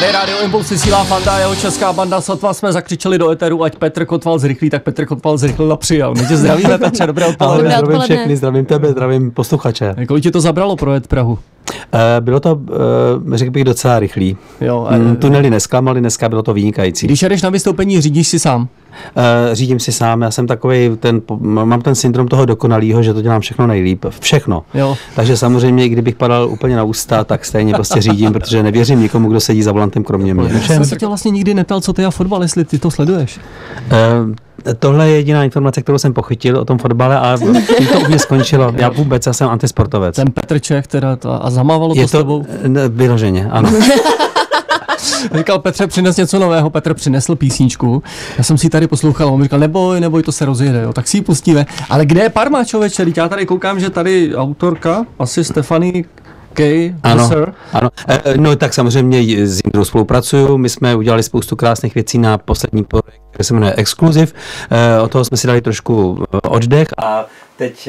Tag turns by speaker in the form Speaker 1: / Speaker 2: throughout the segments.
Speaker 1: Tady Radio Impuls vysílá Fanda, jeho česká banda, sotva jsme zakřičeli do eteru, ať Petr Kotval zrychlí, tak Petr Kotval zrychlil a přijel. My tě zdravíme, Petře, dobré odpoledne.
Speaker 2: Zdravím všechny, zdravím tebe, zdravím posluchače.
Speaker 1: Kolik ti to zabralo projet Prahu?
Speaker 2: Eh, Bylo to, eh, řekl bych, docela rychlý.
Speaker 1: Jo, a,
Speaker 2: Mm, Tunely nesklamali, dneska bylo to vynikající.
Speaker 1: Když jedeš na vystoupení, řídíš si sám.
Speaker 2: Eh, Řídím si sám, já jsem takový, ten, mám ten syndrom toho dokonalého, že to dělám všechno nejlíp, všechno.
Speaker 1: Jo.
Speaker 2: Takže samozřejmě, i kdybych padal úplně na ústa, tak stejně prostě řídím, protože nevěřím nikomu, kdo sedí za volantem kromě mě.
Speaker 1: Já jsem se tě vlastně nikdy neptal, co ty a fotbal, jestli ty to sleduješ.
Speaker 2: Tohle je jediná informace, kterou jsem pochytil o tom fotbale a tím to u mě skončilo. Já vůbec, já jsem antisportovec.
Speaker 1: Ten Petr Čech teda to, a zamávalo to,
Speaker 2: Je
Speaker 1: s tebou.
Speaker 2: to ne, vyloženě, ano.
Speaker 1: Říkal Petře, přines něco nového, Petr přinesl písničku. Já jsem si tady poslouchal, on mi říkal, neboj, neboj, to se rozjede, jo, tak si ji pustíme. Ale kde je Parma, člověče? Já tady koukám, že tady autorka, asi Stefany K.
Speaker 2: Ano,
Speaker 1: Sir.
Speaker 2: ano. E, e, No tak samozřejmě s Jindrou spolupracuju. My jsme udělali spoustu krásných věcí na poslední projekt, který se jmenuje Exclusive. E, Od toho jsme si dali trošku oddech a teď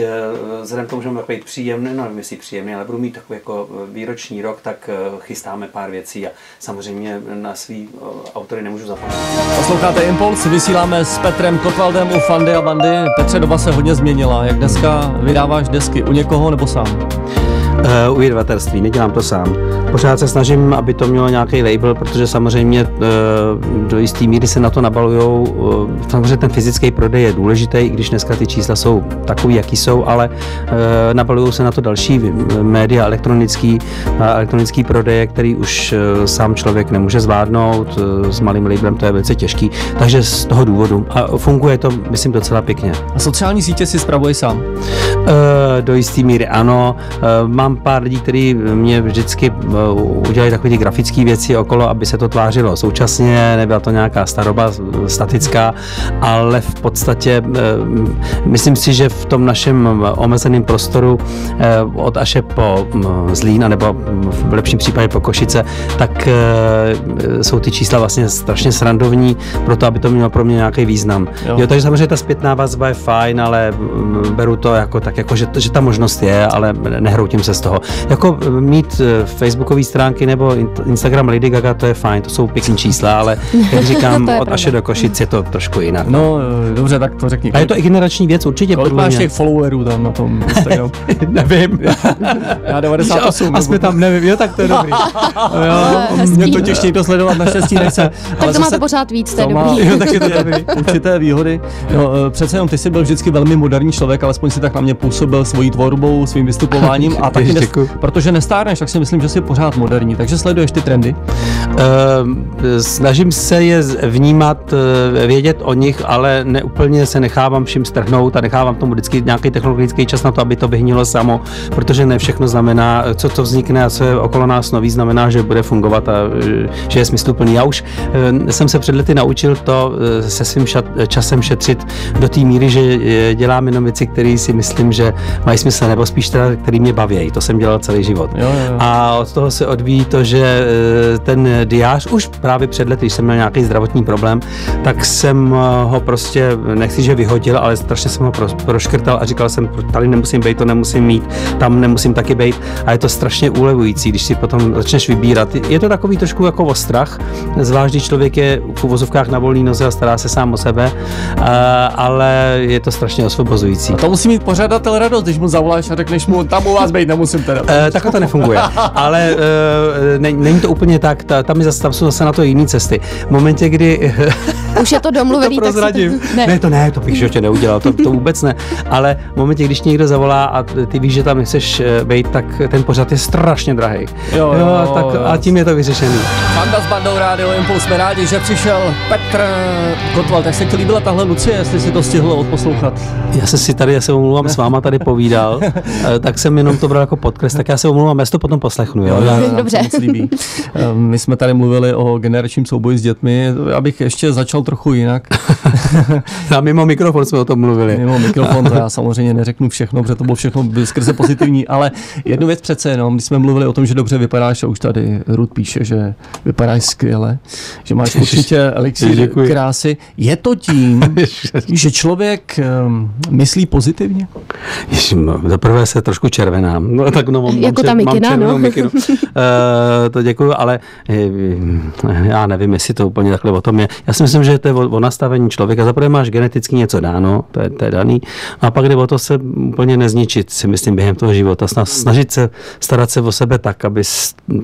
Speaker 2: vzhledem k tomu, že mám takový příjemný, no nevím jestli příjemný, ale budu mít takový jako výroční rok, tak chystáme pár věcí a samozřejmě na svý autory nemůžu zapomenout.
Speaker 1: Posloucháte Impuls, vysíláme s Petrem Kotvaldem u Fandy a Bandy. Petře, doba se hodně změnila. Jak dneska vydáváš desky? U někoho nebo sám?
Speaker 2: Uh, u vydavatelství, nedělám to sám. Pořád se snažím, aby to mělo nějaký label, protože samozřejmě uh, do jisté míry se na to nabalujou. Uh, samozřejmě ten fyzický prodej je důležitý, i když dneska ty čísla jsou takový, jaký jsou, ale uh, nabalují se na to další média, elektronický, uh, elektronický prodeje, který už uh, sám člověk nemůže zvládnout. Uh, s malým labelem to je velice těžký, takže z toho důvodu. A funguje to, myslím, docela pěkně.
Speaker 1: A sociální sítě si spravuješ sám.
Speaker 2: Eh, Do jisté míry ano. Eh, Mám pár lidí, kteří mě vždycky eh, udělali takové ty grafické věci okolo, aby se to tvářilo současně, nebyla to nějaká staroba statická, ale v podstatě eh, myslím si, že v tom našem omezeném prostoru eh, od Aše po mm, Zlín, nebo v lepším případě po Košice, tak jsou ty čísla vlastně strašně srandovní, proto aby to mělo pro mě nějaký význam.
Speaker 1: Jo.
Speaker 2: Jo, takže samozřejmě ta zpětná vazba je fajn, ale mm, beru to jako tak, jako že, že ta možnost je, ale nehroutím se z toho. Jako mm, mít eh, facebookové stránky nebo in- Instagram Lady Gaga, to je fajn, to jsou pěkný čísla, ale jak říkám,
Speaker 3: je
Speaker 2: od
Speaker 3: pravda.
Speaker 2: Aše do Košic je to trošku jinak.
Speaker 1: No, eh, dobře, tak to řekni.
Speaker 2: A je to i generační věc, určitě.
Speaker 1: Kolik máš těch followerů tam na tom Instagramu?
Speaker 2: Nevím.
Speaker 1: Já 98.
Speaker 2: A jsme tam, nevím, jo, tak to je dobrý.
Speaker 1: Jo, mě to těžší to sledovat, naštěstí nechce.
Speaker 3: Tak to máte pořád víc, to je
Speaker 1: to má
Speaker 3: dobrý.
Speaker 1: jo, tak je to dobrý. určité výhody. Eh, přece jenom ty jsi byl vždycky velmi moderní člověk, alespoň si tak na mě působil svojí tvorbou, svým vystupováním a taky, nes, protože nestárneš, tak si myslím, že jsi pořád moderní, takže sleduješ ty trendy.
Speaker 2: Ehm, Snažím se je vnímat, eh, vědět o nich, ale neúplně se nechávám všim strhnout a nechávám tomu vždycky nějaký technologický čas na to, aby to vyhnilo samo, protože ne všechno znamená, co to vznikne a co je okolo nás nový, znamená, že bude fungovat a že je smysluplný. Já už eh, jsem se před lety naučil to se svým šat- časem šetřit do té míry, že dělám jenom věci, které si myslím, že mají smysl, nebo spíš teda, který mě baví. To jsem dělal celý život.
Speaker 1: Jo, jo.
Speaker 2: A od toho se odvíjí to, že eh, ten diář už právě před lety, když jsem měl nějaký zdravotní problém, tak jsem eh, ho prostě, nechci, že vyhodil, ale strašně jsem ho pro, proškrtal a říkal jsem, tady nemusím být, to nemusím mít, tam nemusím taky být. A je to strašně úlevující, když si potom začneš vybírat. Je to takový trošku jako o strach, zvlášť když člověk je v uvozovkách na volné noze a stará se sám o sebe, eh, ale je to strašně osvobozující.
Speaker 1: A to musí mít pořadatel radost, když mu zavoláš a řekneš mu, tam u vás být nemusím teda.
Speaker 2: E, takhle to nefunguje. Ale e, ne, není to úplně tak, ta, tam, je zase, tam jsou zase na to jiné cesty. V momentě, kdy
Speaker 3: Už je to domluvený,
Speaker 2: to
Speaker 3: tak si
Speaker 2: prozradím.
Speaker 3: Ne.
Speaker 2: ne, to ne, to bych životě neudělal, to, to vůbec ne. Ale v momentě, když ti někdo zavolá a ty víš, že tam nechceš eh, být, tak ten pořad je strašně drahý.
Speaker 1: Jo, jo,
Speaker 2: tak
Speaker 1: jo.
Speaker 2: a tím je to vyřešený.
Speaker 1: Fanda s bandou Rádio Impuls, jsme rádi, že přišel Petr Kotval. Tak se ti líbila tahle Lucie, jestli si to stihl odposlouchat.
Speaker 2: Já se si tady, já se omlouvám, s váma tady povídal, tak jsem jenom to bral jako podkres, tak já se omlouvám, já si to potom poslechnu. Jo? Já,
Speaker 3: Dobře.
Speaker 1: líbí. Eh, My jsme tady mluvili o generačním souboji s dětmi, abych ještě začal trochu jinak.
Speaker 2: a mimo mikrofon jsme o tom mluvili.
Speaker 1: Mimo mikrofon, to já samozřejmě neřeknu všechno, protože to bylo všechno skrze pozitivní, ale jednu věc přece jenom, když jsme mluvili o tom, že dobře vypadáš, a už tady Rud píše, že vypadáš skvěle, že máš určitě elixír
Speaker 2: Děkuji.
Speaker 1: krásy. Je to tím, že člověk um, myslí pozitivně?
Speaker 2: Ježiš, za prvé se trošku červenám. No, tak no, mám,
Speaker 3: Jako ta
Speaker 2: mám
Speaker 3: mikina, no.
Speaker 2: mikinu. Uh, to děkuju, ale eh, já nevím, jestli to úplně takhle o tom je. Já si myslím, že to je o, o nastavení člověka. Zaprvé máš geneticky něco dáno, to je, to je daný, a pak jde o to se úplně nezničit, si myslím, během toho života. Sna- Snažit se starat se o sebe tak, aby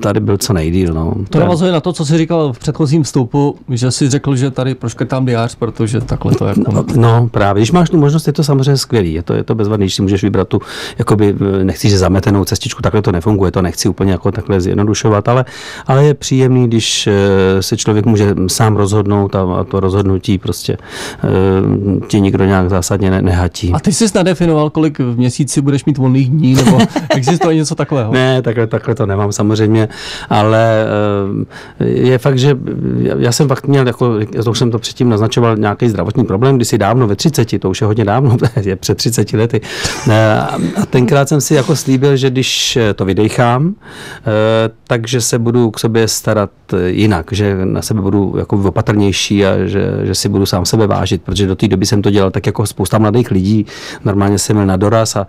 Speaker 2: tady byl co nejdíl. No.
Speaker 1: To
Speaker 2: je-
Speaker 1: navazuje na to, co jsi říkal v předchozím vstupu, že jsi řekl, že tady proškrtám diář, protože takhle to jako...
Speaker 2: No, no, právě. Když máš tu možnost, je to samozřejmě skvělý. Je to, je to bezvadný, když si můžeš vybrat tu, jakoby, eh, nechci, že zametenou cestičku, takhle to nefunguje, to nechci úplně jako takhle zjednodušovat, ale, ale je příjemný, když eh, se člověk může sám rozhodnout a, to rozhodnutí prostě eh, ti nikdo nějak zásadně ne, nehatí.
Speaker 1: A ty jsi nadefinoval, kolik v měsíci budeš mít volných dní, nebo existuje něco takového?
Speaker 2: Ne, takhle, takhle to nemám samozřejmě, ale eh, je fakt, že já jsem fakt měl, jako, to už jsem to předtím naznačoval, nějaký zdravotní problém, když si dávno ve 30, to už je hodně dávno, je před 30 lety. A tenkrát jsem si jako slíbil, že když to vydechám, eh, takže se budu k sobě starat jinak, že na sebe budu jako opatrnější a že, že si budu sám sebe vážit, protože do té doby jsem to dělal tak jako spousta mladých lidí. Normálně jsem měl na doraz a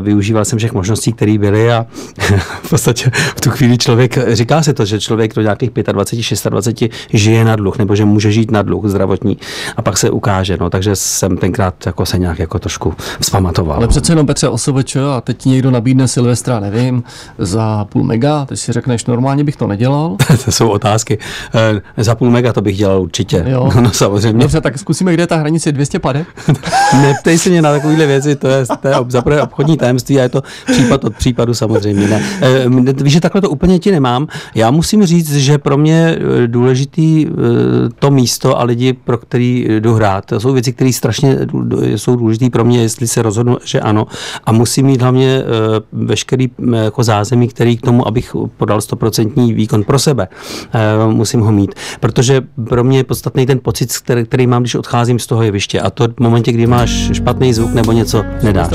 Speaker 2: využíval jsem všech možností, které byly a v podstatě v tu chvíli člověk, říká se to, že člověk do nějakých 25, 26 žije na dluh, nebo že může žít na dluh zdravotní a pak se ukáže, no, takže jsem tenkrát jako se nějak jako trošku vzpamatoval.
Speaker 1: Ale přece jenom Petře OSVČ a teď někdo nabídne Silvestra, nevím, za půl mega, ty si řekneš, normálně bych to nedělal.
Speaker 2: to jsou otázky. E, za půl mega to bych dělal určitě.
Speaker 1: Jo.
Speaker 2: No, samozřejmě.
Speaker 1: Dobře, tak zkusíme, kde je ta hranice 200 pade.
Speaker 2: Neptej se mě na takovéhle věci, to je, to je zaprvé obchodní tajemství a je to případ od případu samozřejmě. Ne. E, víš, že takhle to úplně ti nemám. Já musím říct, že pro mě e, důležitý to místo a lidi, pro který jdu hrát, to jsou věci, které strašně jsou důležité pro mě, jestli se rozhodnu, že ano. A musím mít hlavně veškerý e, jako zázemí, který k tomu, abych podal stoprocentní výkon pro sebe, e, musím ho mít. Protože pro mě je podstatný ten pocit, který, který mám, když odcházím z toho jeviště. A to v momentě, kdy máš špatný zvuk nebo něco, nedáš.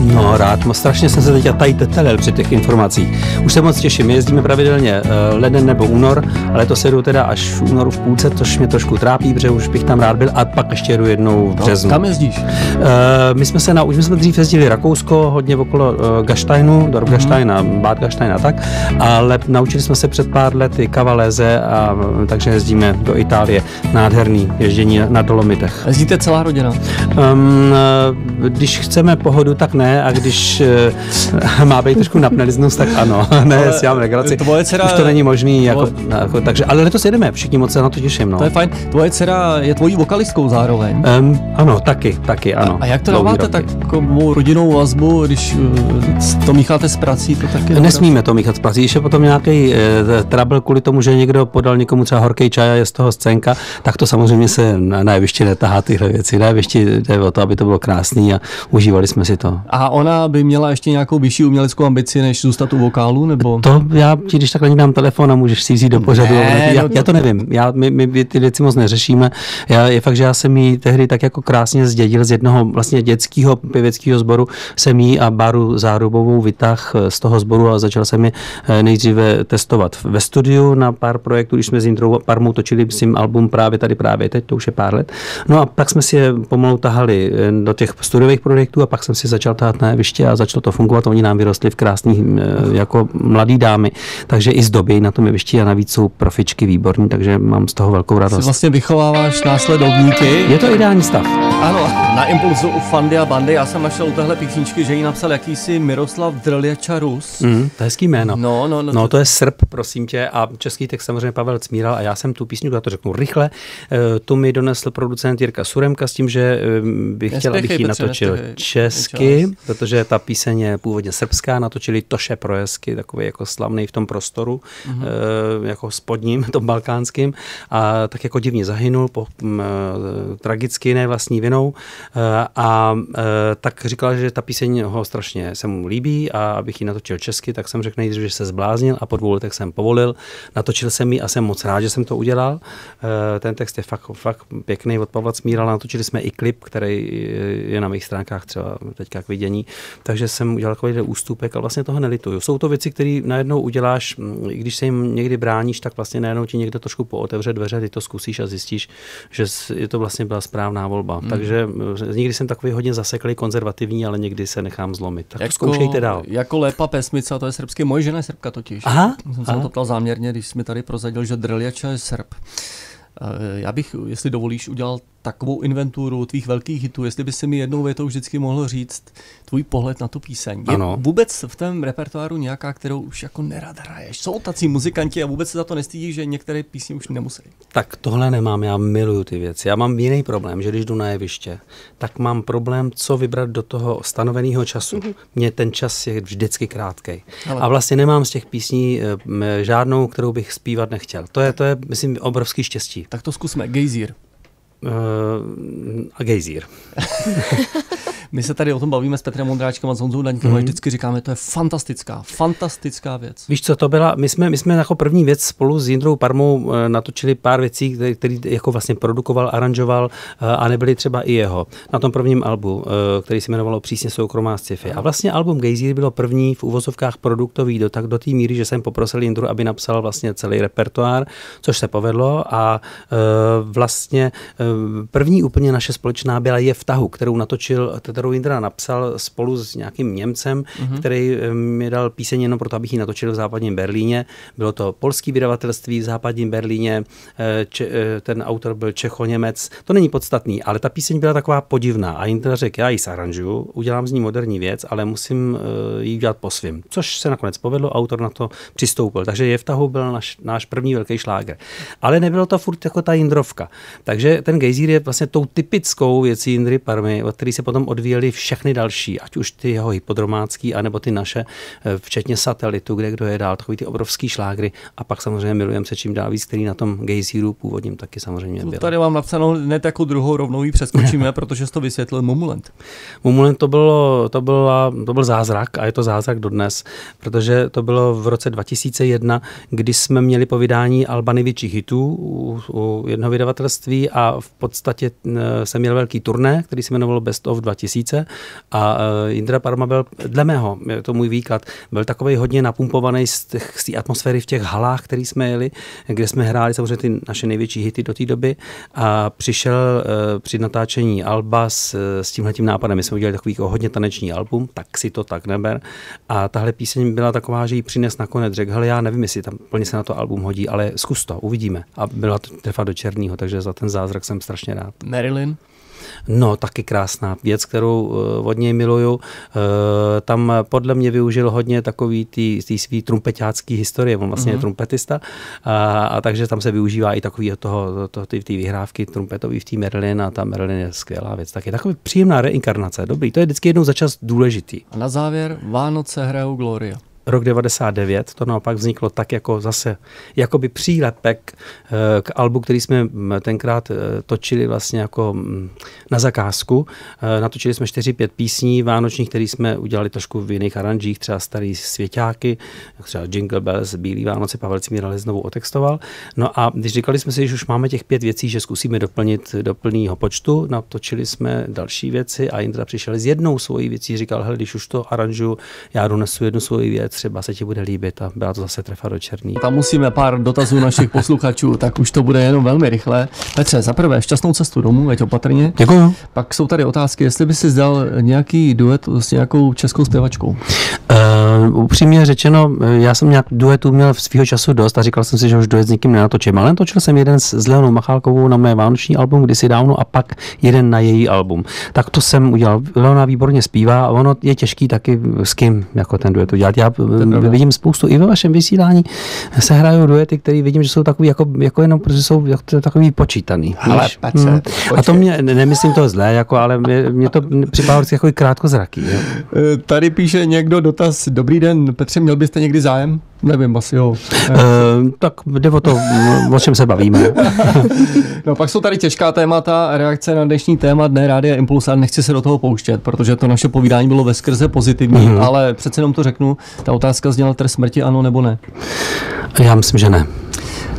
Speaker 2: No, rád. Strašně jsem se teď tady tetelel při těch informacích. Už se moc těším. My jezdíme pravidelně eh, leden nebo únor, ale to se jdu teda až v únoru v půlce, což mě trošku trápí, protože už bych tam rád byl. A pak ještě jedu jednou v březnu.
Speaker 1: No, kam jezdíš?
Speaker 2: Uh, my jsme se na, už jsme dřív jezdili Rakousko, hodně okolo uh, Gaštajnu, do Gaštajna, Bad Gaštajna a tak, ale naučili jsme se před pár lety kavaléze a takže jezdíme do Itálie. Nádherný ježdění na Dolomitech.
Speaker 1: Jezdíte celá rodina.
Speaker 2: Um, eh, když chceme pohodu, tak ne, a když uh, má být trošku napneliznus, tak ano. ne,
Speaker 1: Ale
Speaker 2: si dělám legraci.
Speaker 1: tvoje dcera-
Speaker 2: Už to není možný, jako,
Speaker 1: tvoje-
Speaker 2: jako, takže, ale letos jedeme, všichni moc se na to těším. No.
Speaker 1: To je fajn. Tvoje dcera je tvojí vokalistkou zároveň.
Speaker 2: Um, ano, taky, taky, ano.
Speaker 1: A jak to dáváte takovou rodinnou vazbu, když uh, to mícháte s prací, to taky
Speaker 2: Nesmíme to míchat s prací. Když je potom nějaký e, trouble kvůli tomu, že někdo podal někomu třeba horký čaj a je z toho scénka, tak to samozřejmě se na, na jevišti netahá tyhle věci. Na jevišti jde o to, aby to bylo krásný a užívali jsme si to.
Speaker 1: A ona by měla ještě nějakou vyšší uměleckou ambici, než zůstat u vokálu, nebo?
Speaker 2: To já ti, když takhle dám telefon a můžeš si vzít do pořadu.
Speaker 1: Ne,
Speaker 2: já,
Speaker 1: no to-
Speaker 2: já, to nevím, já, my, my, ty věci moc neřešíme. Já, je fakt, že já jsem jí tehdy tak jako krásně zdědil z jednoho vlastně dětského pěveckého sboru, jsem jí a Baru Zárubovou vytah z toho sboru a začal jsem je eh, nejdříve testovat ve studiu na pár projektů, když jsme s Indrou Parmou točili myslím, album právě tady právě teď, to už je pár let. No a pak jsme si je pomalu tahali eh, do těch studiových projektů a pak jsem si začal tahat na jeviště a začalo to fungovat. Oni nám vyrostli v krásných eh, jako mladý dámy, takže i z doby na tom jevišti a navíc jsou profičky výborní, takže mám z toho velkou radost.
Speaker 1: vlastně vychováváš následovníky.
Speaker 2: Je to ideální stav.
Speaker 1: Ano, na impulzu u Fandy a Bandy. Já jsem našel u téhle písničky, že ji napsal jakýsi Miroslav Drljačarus.
Speaker 2: Mm, to je hezký jméno.
Speaker 1: No, no, no.
Speaker 2: No, to je Srb, prosím tě, a český text samozřejmě Pavel Cmíral a já jsem tu písničku, já to řeknu rychle, eh, tu mi donesl producent Jirka Suremka s tím, že eh, bych chtěl, abych ji natočil
Speaker 1: nespěchej.
Speaker 2: česky,
Speaker 1: Čas.
Speaker 2: protože ta píseň je původně srbská, natočili Toše Projesky, takový jako slavný v tom prostoru,
Speaker 1: Mhm.
Speaker 2: mm-hmm. jako spodním, tom balkánským, a tak jako divně zahynul, po, m, eh, tragicky ne vlastní vinou, eh, a tak říkal, že ta píseň ho strašně se mu líbí a abych ji natočil česky, tak jsem řekl nejdřív, že se zbláznil a po dvou letech jsem povolil. Natočil jsem ji a jsem moc rád, že jsem to udělal. Eh, Ten text je fakt, fakt pěkný od Pavla Cmírala. Natočili jsme i klip, který je na mých stránkách třeba teďka k vidění. Takže jsem udělal takový ústupek a vlastně toho nelituju. Jsou to věci, které najednou uděláš, mm, i když se jim někdy bráníš, tak vlastně najednou ti někdo trošku pootevře dveře, ty to zkusíš a zjistíš, že je to vlastně byla správná volba. Hmm. Takže eh, někdy jsem takový hodně zaseklý, konzervativní, ale někdy se nechám zlomit. Tak
Speaker 1: Jak
Speaker 2: to. Zkoušejte dál.
Speaker 1: Jako Lépa Pesmica, to je srbský, moje žena je srbka totiž.
Speaker 2: Aha,
Speaker 1: Jsem se
Speaker 2: aha.
Speaker 1: na to ptal záměrně, když jsi mi tady prozadil, že Drljača je Srb. Eh, Já bych, jestli dovolíš, udělal takovou inventuru tvých velkých hitů, jestli by si mi jednou větou vždycky mohl říct tvůj pohled na tu píseň. Je
Speaker 2: Ano.
Speaker 1: vůbec v tom repertoáru nějaká, kterou už jako nerad hraješ? Jsou tací muzikanti a vůbec se za to nestydí, že některé písně už nemusí.
Speaker 2: Tak tohle nemám, já miluju ty věci. Já mám jiný problém, že když jdu na jeviště, tak mám problém, co vybrat do toho stanoveného času. Mně ten čas je vždycky krátký.
Speaker 1: Ale-
Speaker 2: A vlastně nemám z těch písní eh, žádnou, kterou bych zpívat nechtěl. To je, to je myslím, obrovský štěstí.
Speaker 1: Tak to zkusme. Gejzír.
Speaker 2: Uh, a gejzír.
Speaker 1: My se tady o tom bavíme s Petrem Mondráčkem a s Honzou Daňkem
Speaker 2: Mhm.
Speaker 1: a vždycky říkáme, to je fantastická, fantastická věc.
Speaker 2: Víš co, to byla, my jsme, my jsme jako první věc spolu s Jindrou Parmou eh, natočili pár věcí, který, který jako vlastně produkoval, aranžoval eh, a nebyly třeba i jeho. Na tom prvním albu, eh, který se jmenovalo Přísně soukromá sci-fi. A vlastně album Gejzír bylo první v uvozovkách produktový do, tak do té míry, že jsem poprosil Jindru, aby napsal vlastně celý repertoár, což se povedlo a vlastně první úplně naše společná byla Je v tahu, kterou natočil, kterou Jindra napsal spolu s nějakým Němcem, mm-hmm. který mi dal píseň jenom proto, abych ji natočil v západním Berlíně. Bylo to polský vydavatelství v západním Berlíně, eh, če, eh, ten autor byl Čecho-Němec. To není podstatný, ale ta píseň byla taková podivná a Jindra řekl, já ji saranžuju, udělám z ní moderní věc, ale musím eh, ji udělat po svým. Což se nakonec povedlo, autor na to přistoupil. Takže je v tahu byl náš, náš první velký šláger. Ale nebylo to furt jako ta Jindrovka. Takže ten gejzír je vlastně tou typickou věcí Jindry Parmy, od který se potom odvíjely všechny další, ať už ty jeho hypodromácký, anebo ty naše, eh, včetně satelitu, kde kdo je dál, takový ty obrovský šlágry. A pak samozřejmě milujeme se čím dál víc, který na tom gejzíru původním taky samozřejmě
Speaker 1: To
Speaker 2: byl.
Speaker 1: tady mám napsanou hned jako druhou rovnou ji přeskočíme, protože jsi to vysvětlil Mumulent.
Speaker 2: Mumulent to, bylo, to, byla, to byl zázrak a je to zázrak dodnes, protože to bylo v roce 2001, kdy jsme měli po vydání Alba největších hitů u, u jednoho vydavatelství a v podstatě eh, jsem měl velký turné, který se jmenoval Best of 2000 a eh, Indra Parma byl, dle mého, je to můj výklad, byl takový hodně napumpovaný z, těch, z té atmosféry v těch halách, který jsme jeli, kde jsme hráli samozřejmě ty naše největší hity do té doby a přišel eh, při natáčení Alba s, s tímhletím nápadem. My jsme udělali takový jako hodně taneční album, tak si to tak neber. A tahle píseň byla taková, že ji přines nakonec. Řekl, hele, já nevím, jestli tam plně se na to album hodí, ale zkus to, uvidíme. A byla to trefa do černého, takže za ten zázrak jsem strašně rád.
Speaker 1: Marilyn.
Speaker 2: No, taky krásná věc, kterou eh, od něj miluju. Eh, Tam podle mě využil hodně takový ty, ty svý trumpetácký historie, on vlastně mm-hmm. je trumpetista, a, a takže tam se využívá i takový toho, to, ty, ty vyhrávky trumpetový v té Merlin a ta Merlin je skvělá věc. Tak je takový příjemná reinkarnace, dobrý, to je vždycky jednou za čas důležitý.
Speaker 1: A na závěr Vánoce hrajou Gloria.
Speaker 2: Rok 99, to naopak vzniklo tak jako zase, jakoby přílepek eh, k albu, který jsme mm, tenkrát eh, točili vlastně jako mm, na zakázku. Eh, Natočili jsme 4-5 písní vánočních, které jsme udělali trošku v jiných aranžích, třeba starý svěťáky, třeba Jingle Bells, Bílý Vánoce, Pavel Cimíra znovu otextoval. No a když říkali jsme si, že už máme těch pět věcí, že zkusíme doplnit do plného počtu, natočili jsme další věci a Indra přišel s jednou svojí věcí, říkal, hele, když už to aranžu, já donesu jednu svoji věc, třeba se ti bude líbit a byla to zase trefa do černý.
Speaker 1: Tam musíme pár dotazů našich posluchačů, tak už to bude jenom velmi rychle. Petře, za prvé šťastnou cestu domů, veď opatrně.
Speaker 2: Děkuju.
Speaker 1: Pak jsou tady otázky, jestli by si zdal nějaký duet s nějakou českou zpěvačkou.
Speaker 2: Uh, upřímně řečeno, eh, já jsem nějak duetů měl v svého času dost a říkal jsem si, že už duet s nikým nenatočím, ale natočil jsem jeden s, Leonou Machálkovou na mé vánoční album kdysi dávno a pak jeden na její album. Tak to jsem udělal. Leona výborně zpívá a ono je těžký taky s kým jako ten duet udělat. Já vidím spoustu i ve vašem vysílání se hrajou duety, které vidím, že jsou takový jako, jako jenom, protože jsou takový počítaný.
Speaker 1: Ale
Speaker 2: víš?
Speaker 1: Petře,
Speaker 2: Hm.
Speaker 1: počkej.
Speaker 2: A to mě, ne- nemyslím to zlé, jako, ale mě, mě to vždycky jako krátkozraký. Jo.
Speaker 1: Eh, Tady píše někdo dotaz. Dobrý den, Petře, měl byste někdy zájem? Nevím, asi jo.
Speaker 2: Uh, tak jde o to, o čem se bavíme.
Speaker 1: No pak jsou tady těžká témata, reakce na dnešní téma Dne Rádia Impuls a nechci se do toho pouštět, protože to naše povídání bylo ve skrze pozitivní, mm-hmm. ale přece jenom to řeknu, ta otázka zněla trest smrti ano nebo ne.
Speaker 2: Já myslím, že ne.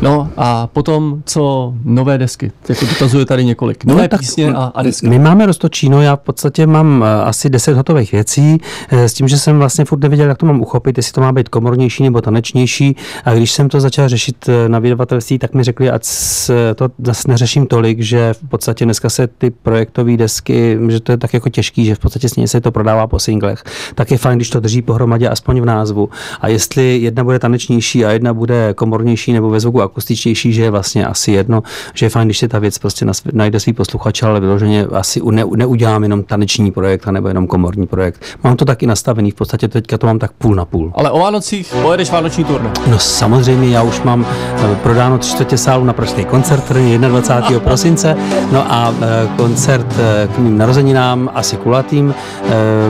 Speaker 1: No a potom, co nové desky? Jako dotazuje tady několik. Nové
Speaker 2: No, tak
Speaker 1: písně a, a desky.
Speaker 2: My máme Roztočíno, já v podstatě mám eh, asi 10 hotových věcí, eh, s tím, že jsem vlastně furt nevěděl, jak to mám uchopit, jestli to má být komornější nebo tanečnější. A když jsem to začal řešit eh, na vydavatelství, tak mi řekli, ať s- to zase neřeším tolik, že v podstatě dneska se ty projektové desky, že to je tak jako těžký, že v podstatě stejně se to prodává po singlech. Tak je fajn, když to drží pohromadě aspoň v názvu. A jestli jedna bude tanečnější a jedna bude komornější nebo ve zvuku akustičtější, že je vlastně asi jedno, že je fajn, když si ta věc prostě najde svý posluchače, ale vyloženě asi ne, neudělám jenom taneční projekt nebo jenom komorní projekt. Mám to taky nastavený, v podstatě teďka to mám tak půl na půl.
Speaker 1: Ale o Vánocích pojedeš vánoční turné.
Speaker 2: No samozřejmě, já už mám eh, prodáno tři čtvrtě sálu na pražský koncert, který je 21. prosince, no a eh, koncert eh, k mým narozeninám, asi kulatým,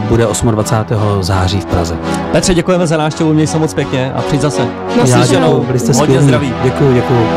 Speaker 2: bude 28. září v Praze.
Speaker 1: Petře, děkujeme za návštěvu, měj se moc pěkně a přijď zase.
Speaker 3: Naslyšenou.
Speaker 2: Já děkuju, byli jste
Speaker 1: Hodně zdraví.
Speaker 2: Děkuju, děkuju.